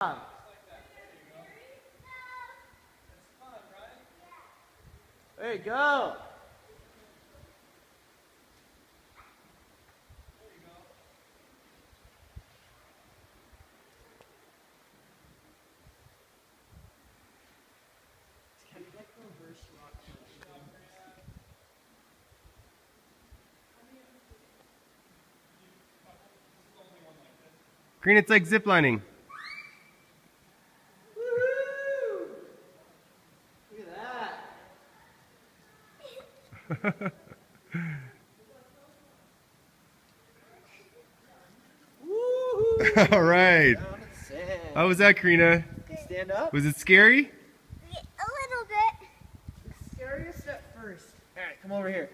on. There you go. Green, it's like ziplining. Woo! Look at that. Woohoo! All right. Down in the sand. How was that, Karina? Stand up. Was it scary? A little bit. Scariest at first. All right, come over here.